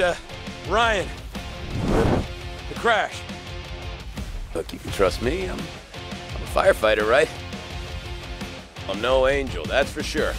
uh, Ryan. The, crash. Look, you can trust me. I'm, I'm a firefighter, right? I'm no angel, that's for sure.